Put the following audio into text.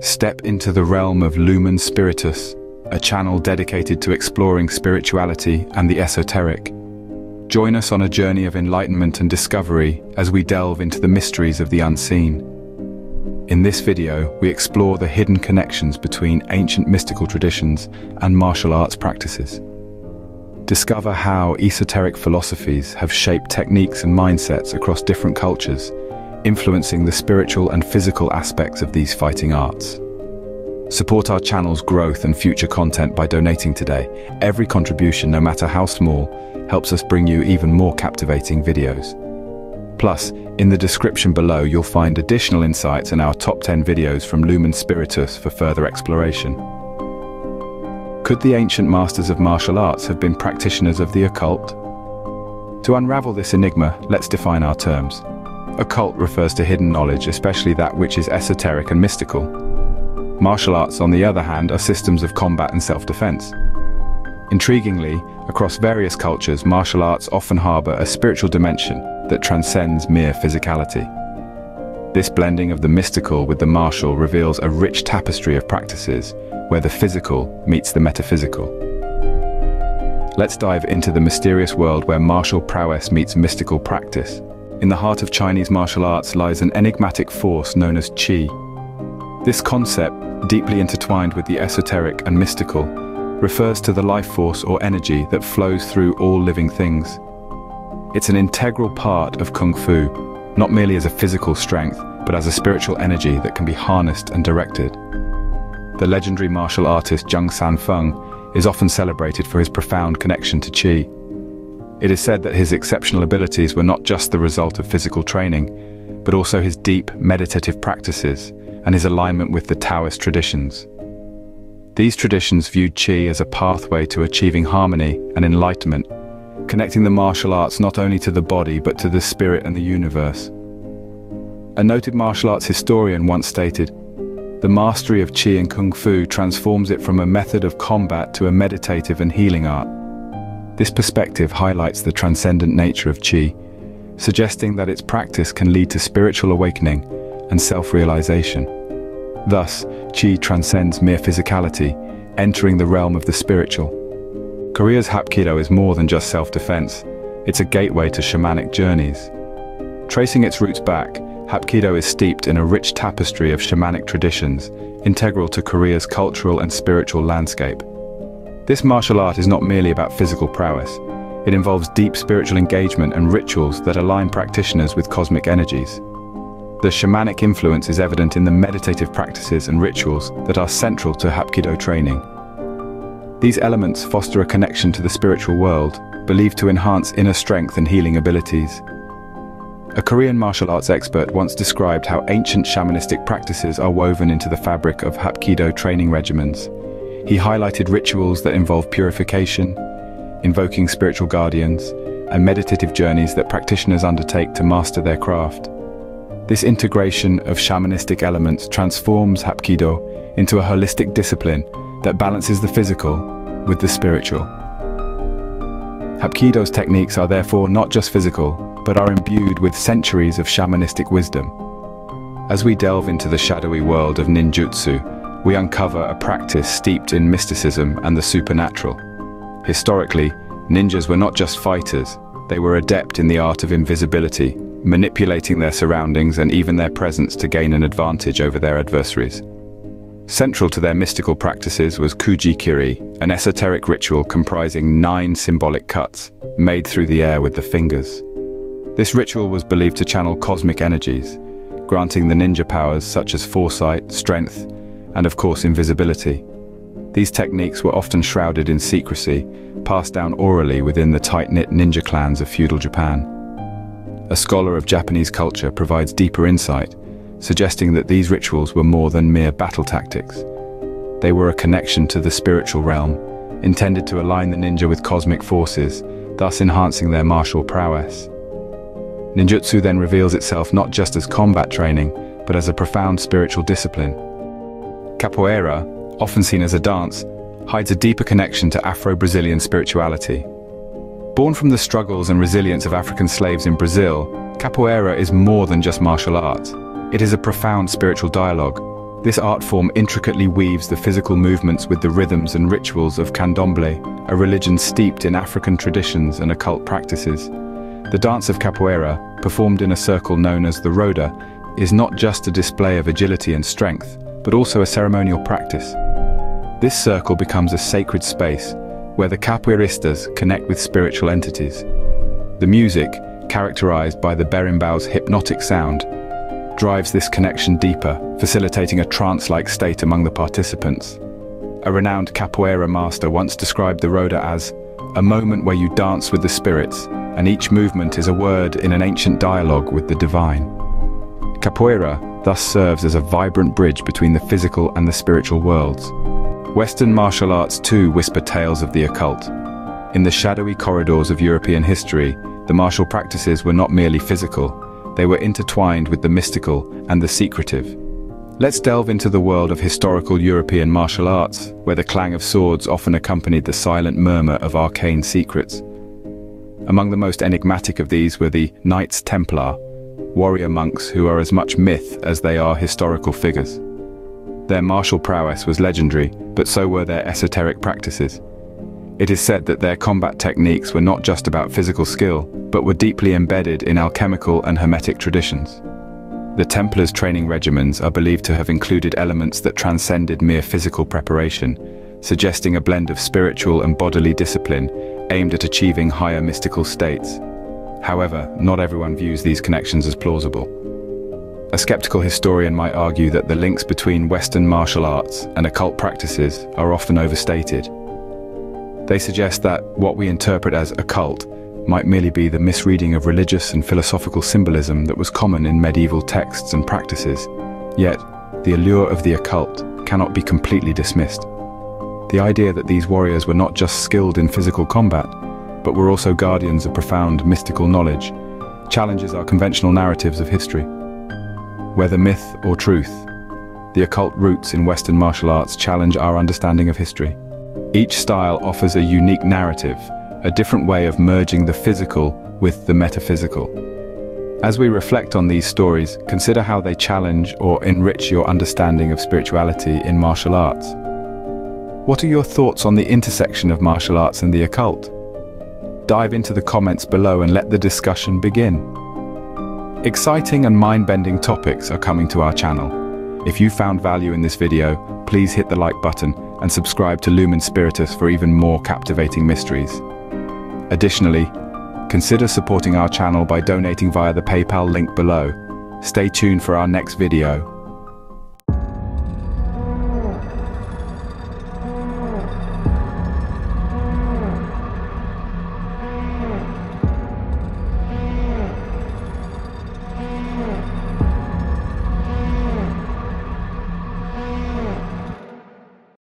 Step into the realm of Lumen Spiritus, a channel dedicated to exploring spirituality and the esoteric. Join us on a journey of enlightenment and discovery as we delve into the mysteries of the unseen. In this video, we explore the hidden connections between ancient mystical traditions and martial arts practices. Discover how esoteric philosophies have shaped techniques and mindsets across different cultures, influencing the spiritual and physical aspects of these fighting arts. Support our channel's growth and future content by donating today. Every contribution, no matter how small, helps us bring you even more captivating videos. Plus, in the description below you'll find additional insights and our top 10 videos from Lumen Spiritus for further exploration. Could the ancient masters of martial arts have been practitioners of the occult? To unravel this enigma, let's define our terms. Occult refers to hidden knowledge, especially that which is esoteric and mystical. Martial arts, on the other hand, are systems of combat and self-defense. Intriguingly, across various cultures, martial arts often harbor a spiritual dimension that transcends mere physicality. This blending of the mystical with the martial reveals a rich tapestry of practices where the physical meets the metaphysical. Let's dive into the mysterious world where martial prowess meets mystical practice. In the heart of Chinese martial arts lies an enigmatic force known as Qi. This concept, deeply intertwined with the esoteric and mystical, refers to the life force or energy that flows through all living things. It's an integral part of Kung Fu, not merely as a physical strength, but as a spiritual energy that can be harnessed and directed. The legendary martial artist Zhang Sanfeng is often celebrated for his profound connection to Qi. It is said that his exceptional abilities were not just the result of physical training, but also his deep meditative practices and his alignment with the Taoist traditions. These traditions viewed Qi as a pathway to achieving harmony and enlightenment, connecting the martial arts not only to the body but to the spirit and the universe. A noted martial arts historian once stated, the mastery of Qi and Kung Fu transforms it from a method of combat to a meditative and healing art. This perspective highlights the transcendent nature of Qi, suggesting that its practice can lead to spiritual awakening and self-realization. Thus, Qi transcends mere physicality, entering the realm of the spiritual. Korea's Hapkido is more than just self-defense, it's a gateway to shamanic journeys. Tracing its roots back, Hapkido is steeped in a rich tapestry of shamanic traditions, integral to Korea's cultural and spiritual landscape. This martial art is not merely about physical prowess. It involves deep spiritual engagement and rituals that align practitioners with cosmic energies. The shamanic influence is evident in the meditative practices and rituals that are central to Hapkido training. These elements foster a connection to the spiritual world, believed to enhance inner strength and healing abilities. A Korean martial arts expert once described how ancient shamanistic practices are woven into the fabric of Hapkido training regimens. He highlighted rituals that involve purification, invoking spiritual guardians, and meditative journeys that practitioners undertake to master their craft. This integration of shamanistic elements transforms Hapkido into a holistic discipline that balances the physical with the spiritual. Hapkido's techniques are therefore not just physical, but are imbued with centuries of shamanistic wisdom. As we delve into the shadowy world of ninjutsu, we uncover a practice steeped in mysticism and the supernatural. Historically, ninjas were not just fighters, they were adept in the art of invisibility, manipulating their surroundings and even their presence to gain an advantage over their adversaries. Central to their mystical practices was Kuji-kiri, an esoteric ritual comprising nine symbolic cuts, made through the air with the fingers. This ritual was believed to channel cosmic energies, granting the ninja powers such as foresight, strength, and of course invisibility. These techniques were often shrouded in secrecy, passed down orally within the tight-knit ninja clans of feudal Japan a scholar of Japanese culture provides deeper insight, suggesting that these rituals were more than mere battle tactics. They were a connection to the spiritual realm, intended to align the ninja with cosmic forces, thus enhancing their martial prowess. Ninjutsu then reveals itself not just as combat training, but as a profound spiritual discipline. Capoeira, often seen as a dance, hides a deeper connection to Afro-Brazilian spirituality, Born from the struggles and resilience of African slaves in Brazil, capoeira is more than just martial arts. It is a profound spiritual dialogue, This art form intricately weaves the physical movements with the rhythms and rituals of candomblé, a religion steeped in African traditions and occult practices. The dance of capoeira, performed in a circle known as the roda, is not just a display of agility and strength, but also a ceremonial practice. This circle becomes a sacred space where the capoeiristas connect with spiritual entities. The music, characterized by the berimbau's hypnotic sound, drives this connection deeper, facilitating a trance-like state among the participants. A renowned capoeira master once described the Roda as a moment where you dance with the spirits, and each movement is a word in an ancient dialogue with the divine. Capoeira thus serves as a vibrant bridge between the physical and the spiritual worlds. Western martial arts too whisper tales of the occult. In the shadowy corridors of European history, the martial practices were not merely physical, they were intertwined with the mystical and the secretive. Let's delve into the world of historical European martial arts, where the clang of swords often accompanied the silent murmur of arcane secrets. Among the most enigmatic of these were the Knights Templar, warrior monks who are as much myth as they are historical figures. Their martial prowess was legendary, but so were their esoteric practices. It is said that their combat techniques were not just about physical skill, but were deeply embedded in alchemical and hermetic traditions. The Templars' training regimens are believed to have included elements that transcended mere physical preparation, suggesting a blend of spiritual and bodily discipline aimed at achieving higher mystical states. However, not everyone views these connections as plausible. A skeptical historian might argue that the links between Western martial arts and occult practices are often overstated, they suggest that what we interpret as occult might merely be the misreading of religious and philosophical symbolism that was common in medieval texts and practices. Yet, the allure of the occult cannot be completely dismissed. The idea that these warriors were not just skilled in physical combat, but were also guardians of profound mystical knowledge, challenges our conventional narratives of history. Whether myth or truth, the occult roots in Western martial arts challenge our understanding of history. Each style offers a unique narrative, a different way of merging the physical with the metaphysical. As we reflect on these stories, consider how they challenge or enrich your understanding of spirituality in martial arts. What are your thoughts on the intersection of martial arts and the occult? Dive into the comments below and let the discussion begin. Exciting and mind-bending topics are coming to our channel. If you found value in this video, please hit the like button and subscribe to Lumen Spiritus for even more captivating mysteries. Additionally, consider supporting our channel by donating via the PayPal link below. Stay tuned for our next video.